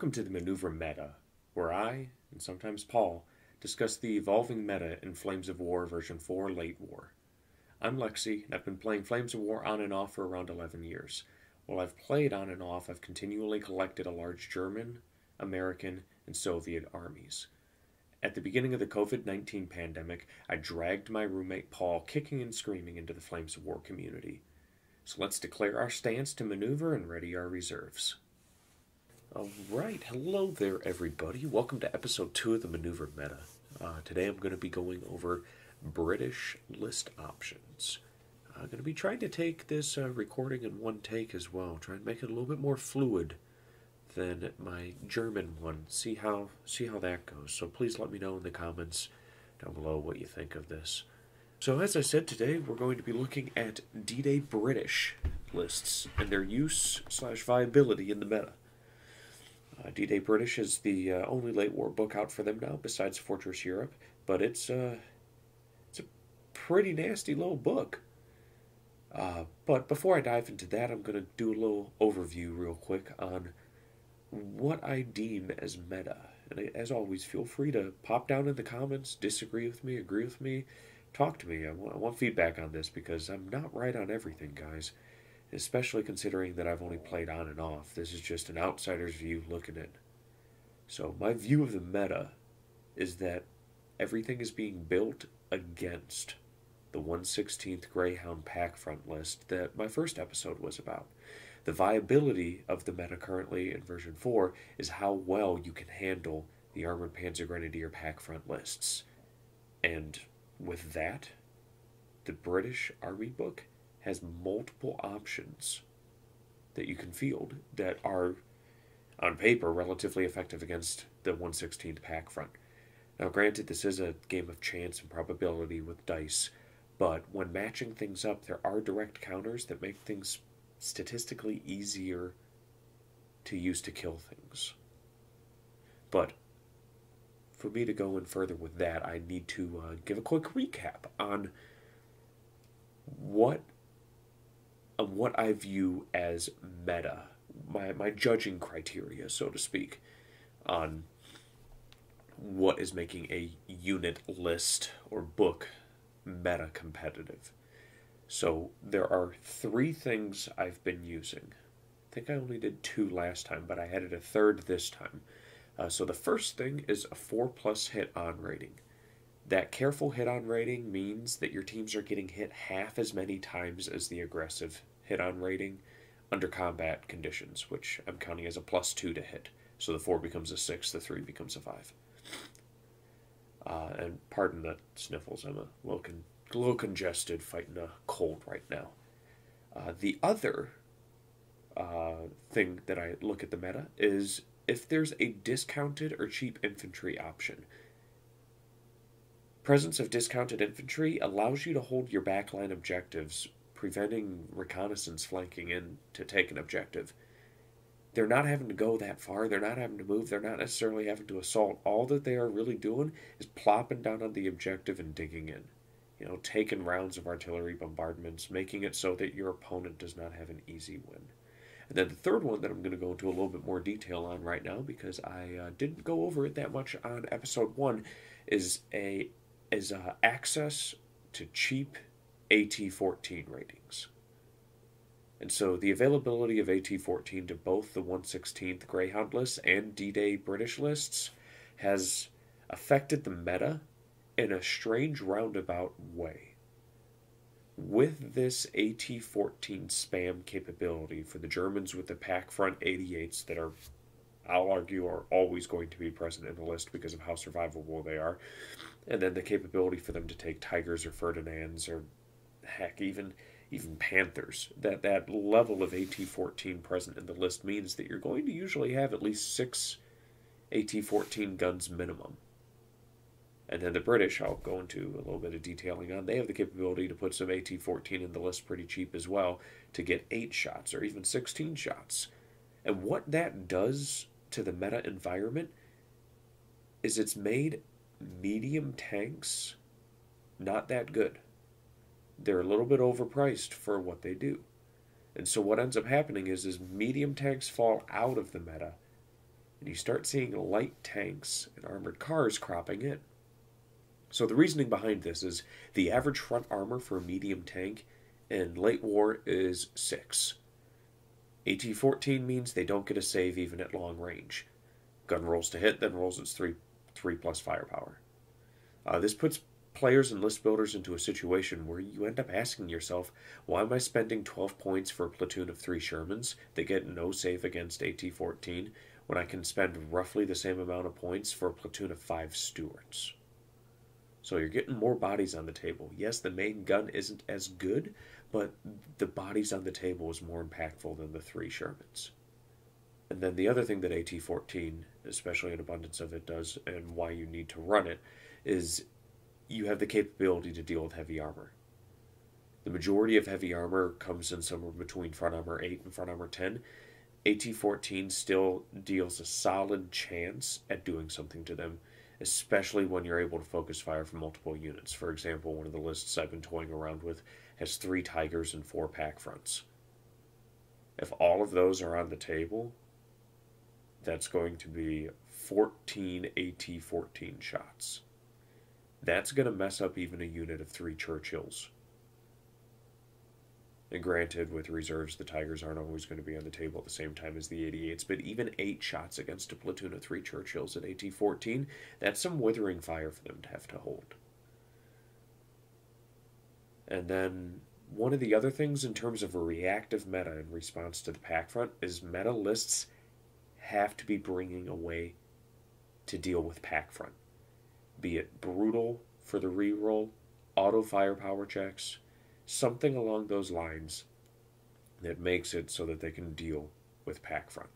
Welcome to the Maneuver Meta, where I, and sometimes Paul, discuss the evolving meta in Flames of War version 4 Late War. I'm Lexi, and I've been playing Flames of War on and off for around 11 years. While I've played on and off, I've continually collected a large German, American, and Soviet armies. At the beginning of the COVID 19 pandemic, I dragged my roommate Paul kicking and screaming into the Flames of War community. So let's declare our stance to maneuver and ready our reserves. All right, hello there, everybody. Welcome to episode two of the Maneuver Meta. Uh, today I'm going to be going over British list options. I'm going to be trying to take this uh, recording in one take as well, try and make it a little bit more fluid than my German one. See how see how that goes. So please let me know in the comments down below what you think of this. So as I said today, we're going to be looking at D-Day British lists and their use slash viability in the meta. Uh, D-Day British is the uh, only late war book out for them now, besides Fortress Europe, but it's uh, it's a pretty nasty little book. Uh, but before I dive into that, I'm going to do a little overview real quick on what I deem as meta. And as always, feel free to pop down in the comments, disagree with me, agree with me, talk to me. I want, I want feedback on this because I'm not right on everything, guys especially considering that I've only played on and off. This is just an outsider's view looking at. So my view of the meta is that everything is being built against the 116th Greyhound Pak Front list that my first episode was about. The viability of the meta currently in version 4 is how well you can handle the Armored Panzer Grenadier Pak Front lists. And with that, the British Army book has multiple options that you can field that are, on paper, relatively effective against the 116th Pak Front. Now, granted, this is a game of chance and probability with dice, but when matching things up, there are direct counters that make things statistically easier to use to kill things. But for me to go in further with that, I need to uh, give a quick recap on what what I view as meta, my, my judging criteria, so to speak, on what is making a unit list or book meta competitive. So there are three things I've been using. I think I only did two last time, but I added a third this time. Uh, so the first thing is a 4 plus hit on rating. That careful hit on rating means that your teams are getting hit half as many times as the aggressive hit on rating under combat conditions, which I'm counting as a plus two to hit. So the four becomes a six, the three becomes a five. Uh, and pardon the sniffles, I'm a little, con- little congested fighting a cold right now. Uh, the other uh, thing that I look at the meta is if there's a discounted or cheap infantry option. Presence of discounted infantry allows you to hold your backline objectives preventing reconnaissance flanking in to take an objective. They're not having to go that far. They're not having to move. They're not necessarily having to assault. All that they are really doing is plopping down on the objective and digging in. You know, taking rounds of artillery bombardments, making it so that your opponent does not have an easy win. And then the third one that I'm going to go into a little bit more detail on right now because I uh, didn't go over it that much on episode one is a is uh, access to cheap AT14 ratings. And so the availability of AT14 to both the 116th Greyhound lists and D Day British lists has affected the meta in a strange roundabout way. With this AT14 spam capability for the Germans with the Pak Front 88s that are, I'll argue, are always going to be present in the list because of how survivable they are, and then the capability for them to take Tigers or Ferdinands or heck, even even Panthers. That that level of AT-14 present in the list means that you're going to usually have at least six AT-14 guns minimum. And then the British, I'll go into a little bit of detailing on. They have the capability to put some AT-14 in the list pretty cheap as well to get eight shots or even 16 shots. And what that does to the meta environment is it's made medium tanks not that good they're a little bit overpriced for what they do. And so what ends up happening is is medium tanks fall out of the meta and you start seeing light tanks and armored cars cropping in. So the reasoning behind this is the average front armor for a medium tank in late war is 6. AT 14 means they don't get a save even at long range. Gun rolls to hit, then rolls its 3, three plus firepower. Uh, this puts players and list builders into a situation where you end up asking yourself, why am I spending 12 points for a platoon of 3 Shermans that get no save against AT 14 when I can spend roughly the same amount of points for a platoon of 5 Stuarts? So you're getting more bodies on the table. Yes, the main gun isn't as good, but the bodies on the table is more impactful than the 3 Shermans. And then the other thing that AT 14, especially an abundance of it, does, and why you need to run it, is you have the capability to deal with heavy armor. The majority of heavy armor comes in somewhere between front armor 8 and front armor 10. AT 14 still deals a solid chance at doing something to them, especially when you're able to focus fire from multiple units. For example, one of the lists I've been toying around with has three Tigers and four Pak Fronts. If all of those are on the table, that's going to be 14 AT 14 shots. That's going to mess up even a unit of three Churchills. And granted, with reserves, the Tigers aren't always going to be on the table at the same time as the 88s, but even eight shots against a platoon of three Churchills at AT 14, that's some withering fire for them to have to hold. And then one of the other things in terms of a reactive meta in response to the Pak Front is meta lists have to be bringing a way to deal with Pak Front be it brutal for the reroll, auto firepower checks, something along those lines that makes it so that they can deal with Pak Front.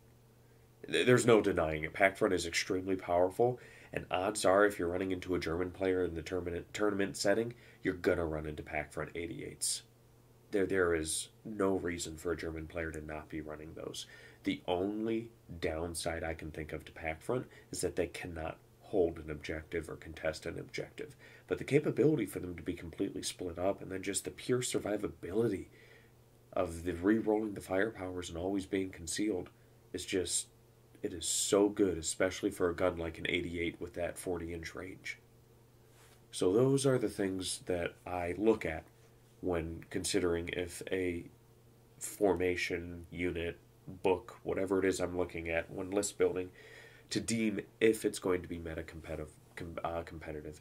There's no denying it. Pak Front is extremely powerful, and odds are if you're running into a German player in the tournament setting, you're gonna run into Pak Front 88s. There, there is no reason for a German player to not be running those. The only downside I can think of to Pak Front is that they cannot hold an objective or contest an objective. But the capability for them to be completely split up and then just the pure survivability of the re-rolling the firepowers and always being concealed is just it is so good, especially for a gun like an 88 with that 40 inch range. So those are the things that I look at when considering if a formation, unit, book, whatever it is I'm looking at when list building to deem if it's going to be meta competitive. Com, uh, competitive.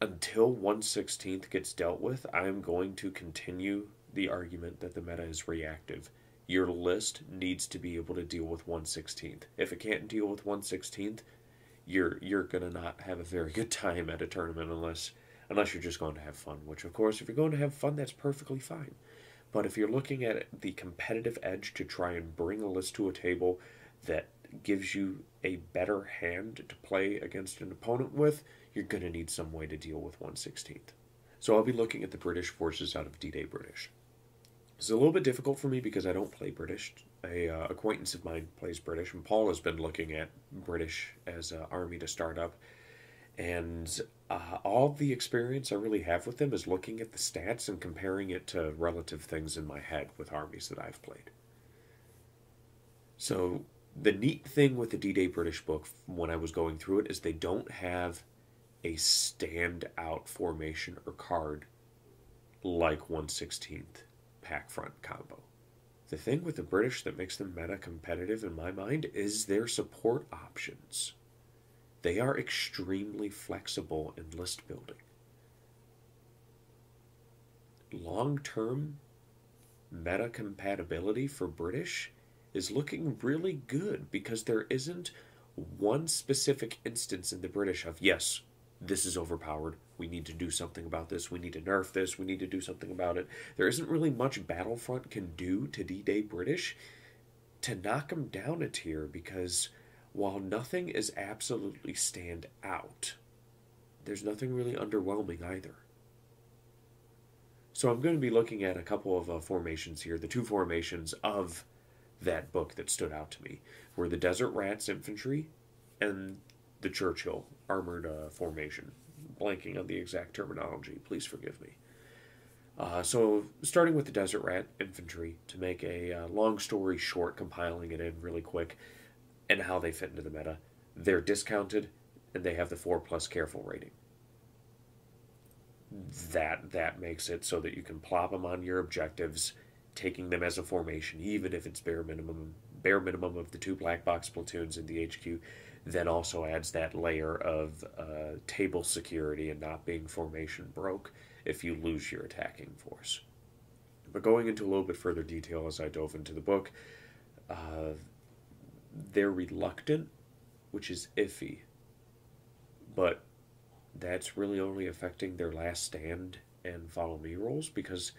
Until 116th gets dealt with, I'm going to continue the argument that the meta is reactive. Your list needs to be able to deal with 116th. If it can't deal with 116th, you're you're gonna not have a very good time at a tournament unless unless you're just going to have fun. Which, of course, if you're going to have fun, that's perfectly fine. But if you're looking at the competitive edge to try and bring a list to a table that gives you a better hand to play against an opponent with, you're going to need some way to deal with 116th. So I'll be looking at the British forces out of D-Day British. It's a little bit difficult for me because I don't play British. A uh, acquaintance of mine plays British, and Paul has been looking at British as an army to start up. And uh, all the experience I really have with them is looking at the stats and comparing it to relative things in my head with armies that I've played. So the neat thing with the D-Day British book when I was going through it is they don't have a standout formation or card like 116th Pak Front combo. The thing with the British that makes them meta competitive in my mind is their support options. They are extremely flexible in list building. Long term meta compatibility for British is looking really good because there isn't one specific instance in the British of, yes, this is overpowered. We need to do something about this. We need to nerf this. We need to do something about it. There isn't really much Battlefront can do to D Day British to knock them down a tier because while nothing is absolutely stand out, there's nothing really underwhelming either. So I'm going to be looking at a couple of uh, formations here, the two formations of that book that stood out to me were the Desert Rats infantry and the Churchill armored uh, formation. Blanking on the exact terminology, please forgive me. Uh, so, starting with the Desert Rat infantry, to make a uh, long story short, compiling it in really quick, and how they fit into the meta. They're discounted, and they have the four plus careful rating. That that makes it so that you can plop them on your objectives, taking them as a formation, even if it's bare minimum bare minimum of the two black box platoons in the HQ. Then also adds that layer of uh, table security and not being formation broke if you lose your attacking force. But going into a little bit further detail as I dove into the book, uh, they're reluctant, which is iffy. But that's really only affecting their last stand and follow me rolls because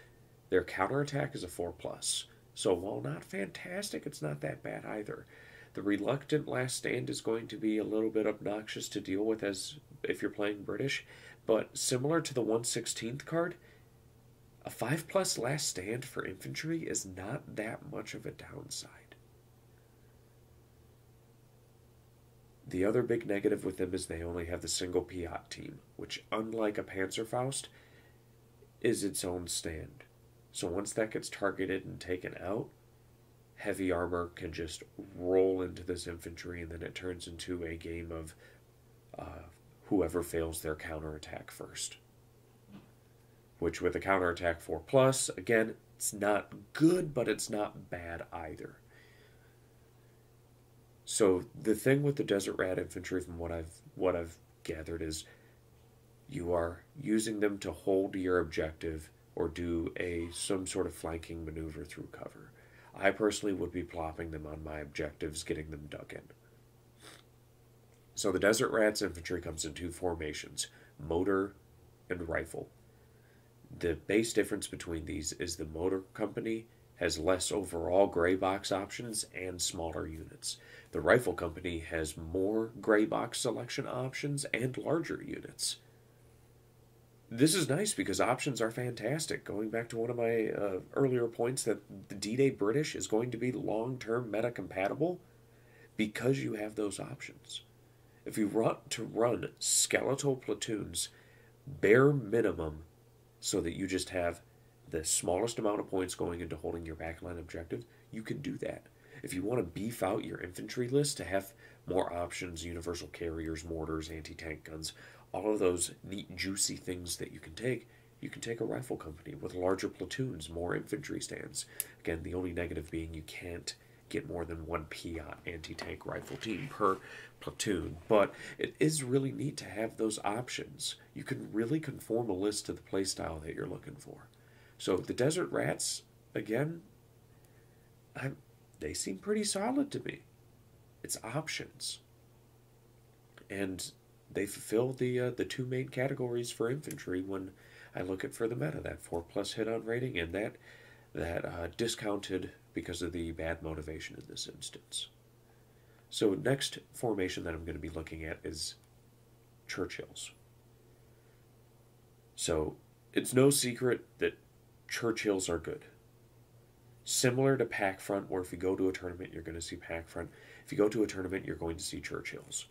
their counterattack is a 4 plus. So while not fantastic, it's not that bad either. The reluctant last stand is going to be a little bit obnoxious to deal with as if you're playing British, but similar to the 116th card, a 5 plus last stand for infantry is not that much of a downside. The other big negative with them is they only have the single Piat team, which, unlike a Panzerfaust, is its own stand. So once that gets targeted and taken out, heavy armor can just roll into this infantry, and then it turns into a game of uh, whoever fails their counterattack first. Which, with a counterattack 4 plus, again, it's not good, but it's not bad either. So the thing with the Desert Rat infantry, from what I've what I've gathered, is you are using them to hold your objective or do a some sort of flanking maneuver through cover. I personally would be plopping them on my objectives, getting them dug in. So the Desert Rats infantry comes in two formations motor and rifle. The base difference between these is the motor company has less overall gray box options and smaller units. The rifle company has more gray box selection options and larger units this is nice because options are fantastic. Going back to one of my uh, earlier points that the D Day British is going to be long term meta compatible because you have those options. If you want to run skeletal platoons, bare minimum, so that you just have the smallest amount of points going into holding your backline objective, you can do that. If you want to beef out your infantry list to have more options, universal carriers, mortars, anti tank guns, all of those neat, juicy things that you can take, you can take a rifle company with larger platoons, more infantry stands. Again, the only negative being you can't get more than one Piat anti tank rifle team per platoon. But it is really neat to have those options. You can really conform a list to the playstyle that you're looking for. So the Desert Rats, again, I'm, they seem pretty solid to me. It's options. And they fulfill the uh, the two main categories for infantry when I look at for the meta that four plus hit on rating and that that uh, discounted because of the bad motivation in this instance. So next formation that I'm going to be looking at is Churchills. So it's no secret that Churchills are good. Similar to Pak Front, where if you go to a tournament, you're going to see Pak Front. If you go to a tournament, you're going to see Churchills.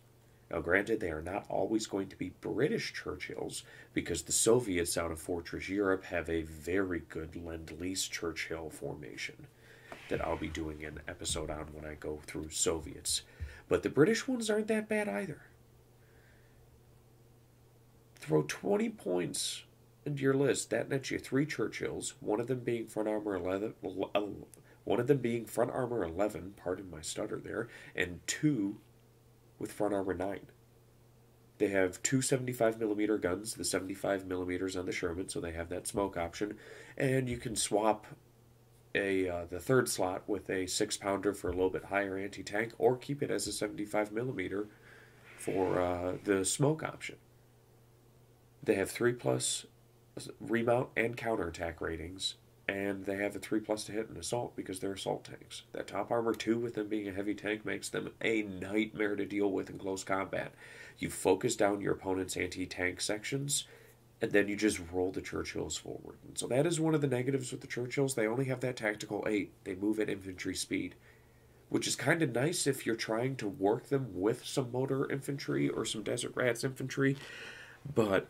Now, granted, they are not always going to be British Churchills because the Soviets out of Fortress Europe have a very good Lend Lease Churchill formation that I'll be doing an episode on when I go through Soviets. But the British ones aren't that bad either. Throw 20 points into your list. That nets you three Churchills, one of them being front armor 11, uh, one of them being front armor 11, pardon my stutter there, and two with front armor 9. They have two 75 millimeter guns, the 75 millimeters on the Sherman, so they have that smoke option, and you can swap a uh, the third slot with a six pounder for a little bit higher anti tank, or keep it as a 75 millimeter for uh, the smoke option. They have three plus remount and counterattack ratings, and they have a 3 plus to hit and assault because they're assault tanks. That top armor 2 with them being a heavy tank makes them a nightmare to deal with in close combat. You focus down your opponent's anti-tank sections and then you just roll the Churchills forward. And so that is one of the negatives with the Churchills. They only have that tactical 8. They move at infantry speed, which is kind of nice if you're trying to work them with some motor infantry or some Desert Rats infantry, but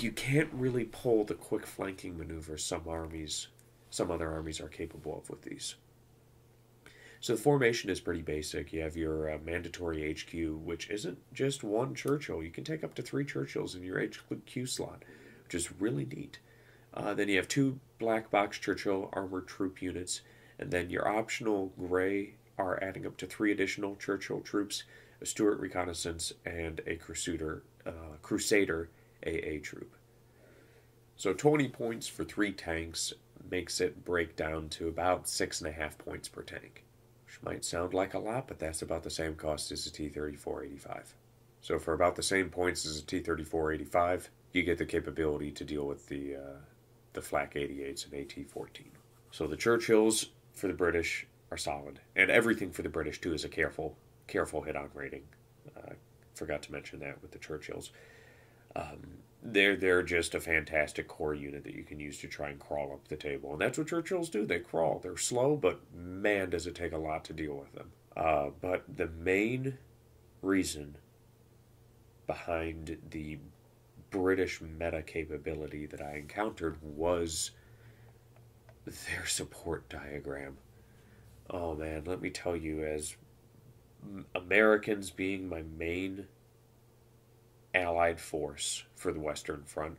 you can't really pull the quick flanking maneuvers some armies some other armies are capable of with these. So the formation is pretty basic. You have your uh, mandatory HQ, which isn't just one Churchill. You can take up to three Churchills in your HQ slot, which is really neat. Uh, then you have two black box Churchill armored troop units, and then your optional gray are adding up to three additional Churchill troops, a Stuart reconnaissance, and a Crusader, uh, Crusader AA troop. So 20 points for three tanks makes it break down to about six and a half points per tank. Which might sound like a lot, but that's about the same cost as a T-3485. So for about the same points as a T-3485, you get the capability to deal with the uh, the Flak 88s and AT-14. So the Churchills for the British are solid, and everything for the British too is a careful careful hit on rating. Uh, forgot to mention that with the Churchills. Um, they're they're just a fantastic core unit that you can use to try and crawl up the table, and that's what Churchills do. They crawl. They're slow, but man, does it take a lot to deal with them. Uh, but the main reason behind the British meta capability that I encountered was their support diagram. Oh man, let me tell you, as Americans being my main allied force for the Western Front,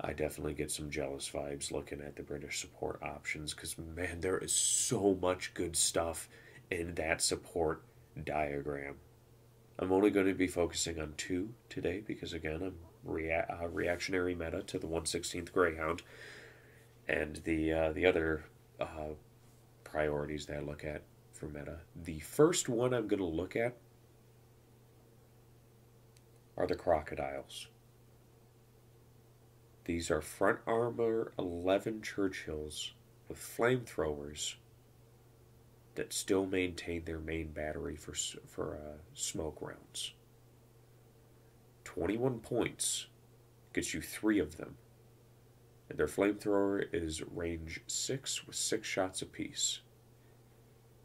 I definitely get some jealous vibes looking at the British support options because, man, there is so much good stuff in that support diagram. I'm only going to be focusing on two today because, again, I'm rea- uh, reactionary meta to the 116th Greyhound, and the uh, the other uh, priorities that I look at for meta. The first one I'm going to look at are the crocodiles. These are front armor 11 Churchills with flamethrowers that still maintain their main battery for, for uh, smoke rounds. 21 points gets you three of them. And their flamethrower is range 6 with 6 shots apiece.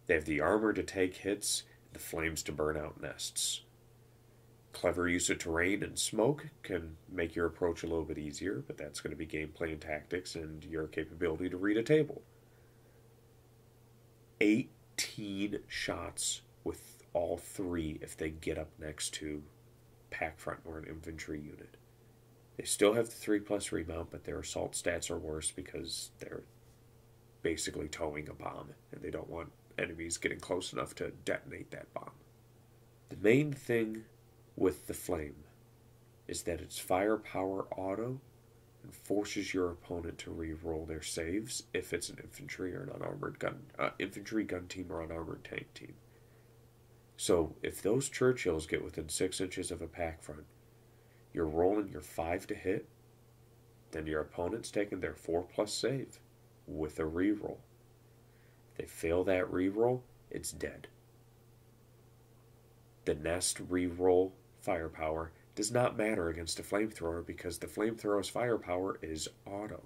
They have the armor to take hits, the flames to burn out nests. Clever use of terrain and smoke can make your approach a little bit easier, but that's going to be gameplay and tactics and your capability to read a table. 18 shots with all three if they get up next to pack front or an infantry unit. They still have the 3 plus remount, but their assault stats are worse because they're basically towing a bomb and they don't want enemies getting close enough to detonate that bomb. The main thing with the flame is that its firepower auto and forces your opponent to re-roll their saves if it's an infantry or an unarmored gun uh, infantry gun team or unarmored tank team. So if those Churchills get within six inches of a Pak Front, you're rolling your five to hit, then your opponent's taking their four plus save with a re-roll. If they fail that re-roll, it's dead. The nest re-roll firepower does not matter against a flamethrower because the flamethrower's firepower is auto.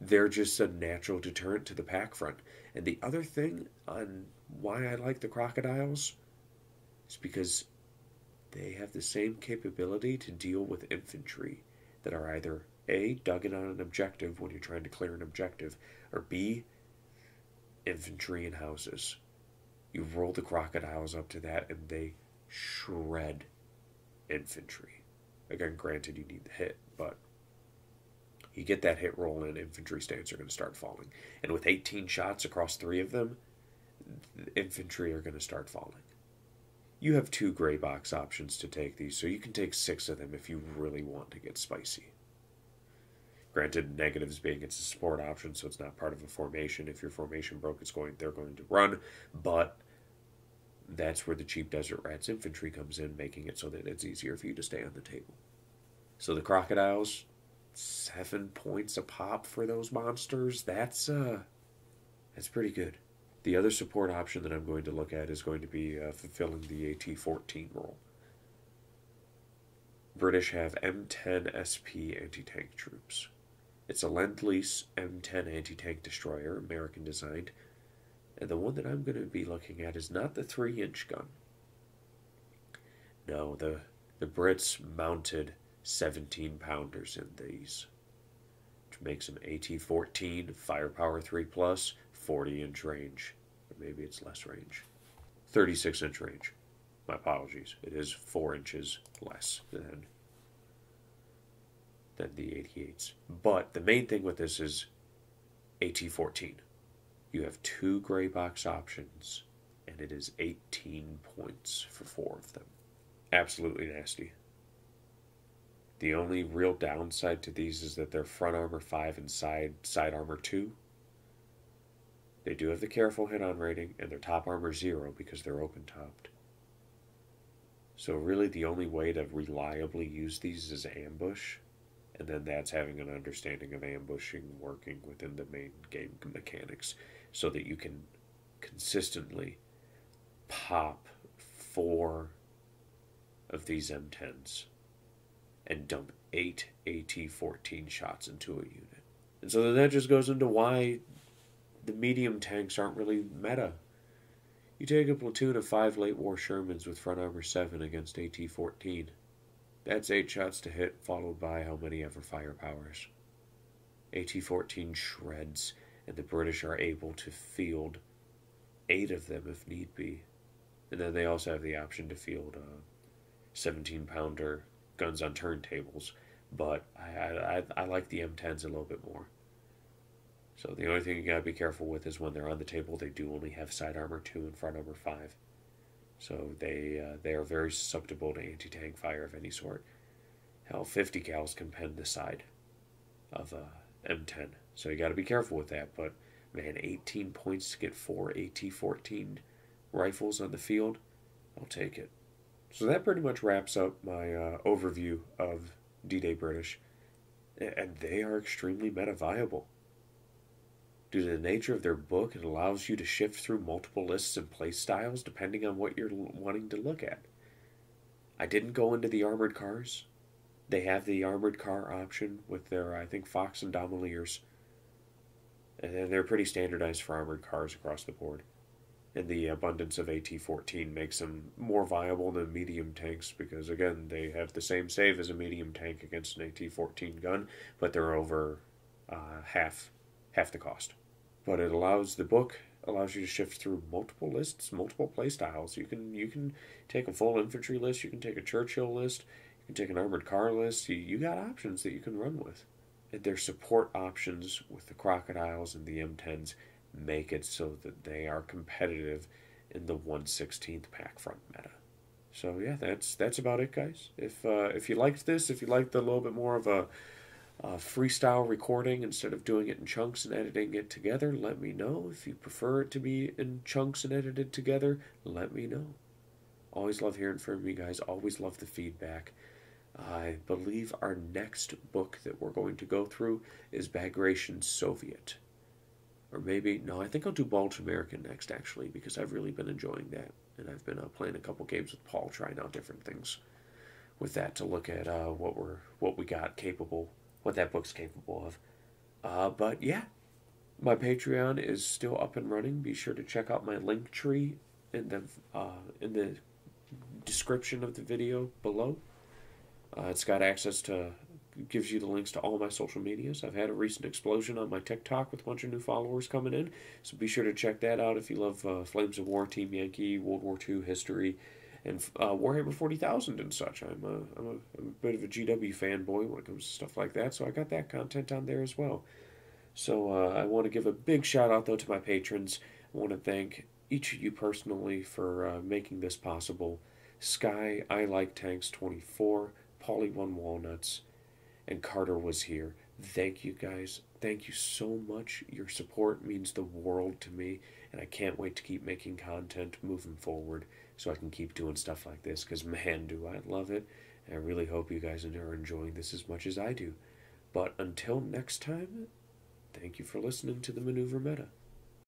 They're just a natural deterrent to the Pak Front. And the other thing on why I like the crocodiles is because they have the same capability to deal with infantry that are either A, dug in on an objective when you're trying to clear an objective, or B, infantry in houses. You roll the crocodiles up to that and they shred infantry. Again, granted, you need the hit, but you get that hit roll and infantry stands are going to start falling. And with 18 shots across three of them, infantry are going to start falling. You have two gray box options to take these, so you can take six of them if you really want to get spicy. Granted, negatives being it's a support option, so it's not part of a formation. If your formation broke, it's going they're going to run, but that's where the cheap Desert Rats infantry comes in, making it so that it's easier for you to stay on the table. So the crocodiles, seven points a pop for those monsters. That's uh, that's pretty good. The other support option that I'm going to look at is going to be uh, fulfilling the AT-14 role. British have M10 SP anti-tank troops. It's a Lend-Lease M10 anti-tank destroyer, American designed, and the one that I'm going to be looking at is not the three inch gun. No, the, the Brits mounted 17 pounders in these, which makes them AT 14, firepower 3 plus, 40 inch range. Or maybe it's less range. 36 inch range. My apologies. It is 4 inches less than, than the 88s. But the main thing with this is AT14. You have two gray box options, and it is 18 points for four of them. Absolutely nasty. The only real downside to these is that they're front armor 5 and side side armor 2. They do have the careful hit on rating, and their top armor 0 because they're open topped. So, really, the only way to reliably use these is ambush, and then that's having an understanding of ambushing working within the main game mechanics so that you can consistently pop four of these M10s and dump eight AT 14 shots into a unit. And so then that just goes into why the medium tanks aren't really meta. You take a platoon of five late war Shermans with front armor 7 against AT 14. That's eight shots to hit, followed by how many of ever firepowers. AT 14 shreds, and the British are able to field eight of them if need be. And then they also have the option to field a 17 pounder guns on turntables, but I, I, I like the M10s a little bit more. So the only thing you gotta be careful with is when they're on the table, they do only have side armor two and front armor five. So they uh, they are very susceptible to anti tank fire of any sort. Hell, 50 cals can pen the side of a uh, M10, so you got to be careful with that. But man, 18 points to get four AT-14 rifles on the field, I'll take it. So that pretty much wraps up my uh, overview of D Day British. And they are extremely meta viable. Due to the nature of their book, it allows you to shift through multiple lists and play styles depending on what you're wanting to look at. I didn't go into the armored cars. They have the armored car option with their, I think, Fox and Daimlers. And they're pretty standardized for armored cars across the board and the abundance of AT-14 makes them more viable than medium tanks because again they have the same save as a medium tank against an AT-14 gun, but they're over uh, half half the cost. But it allows the book allows you to shift through multiple lists, multiple playstyles. You can you can take a full infantry list, you can take a Churchill list, you can take an armored car list. You, you got options that you can run with. And their support options with the crocodiles and the M10s make it so that they are competitive in the 116th Pak Front meta. So yeah, that's that's about it, guys. If uh, if you liked this, if you liked a little bit more of a, a freestyle recording instead of doing it in chunks and editing it together, let me know. If you prefer it to be in chunks and edited together, let me know. Always love hearing from you guys. Always love the feedback. I believe our next book that we're going to go through is Bagration Soviet. Or maybe, no, I think I'll do Bulge American next, actually, because I've really been enjoying that. And I've been uh, playing a couple games with Paul, trying out different things with that to look at uh, what we're what we got capable, what that book's capable of. Uh, but yeah, my Patreon is still up and running. Be sure to check out my link tree in the uh, in the description of the video below. Uh, it's got access to gives you the links to all my social medias. I've had a recent explosion on my TikTok with a bunch of new followers coming in, so be sure to check that out if you love uh, Flames of War, Team Yankee, World War II history, and uh, Warhammer 40,000 and such. I'm a, I'm, a, I'm a bit of a GW fanboy when it comes to stuff like that, so I got that content on there as well. So uh, I want to give a big shout out though to my patrons. I want to thank each of you personally for uh, making this possible. Sky, I Like Tanks 24, Polly One Walnuts, and Carter was here. Thank you guys. Thank you so much. Your support means the world to me, and I can't wait to keep making content moving forward so I can keep doing stuff like this because, man, do I love it. I really hope you guys are enjoying this as much as I do. But until next time, thank you for listening to the Maneuver Meta.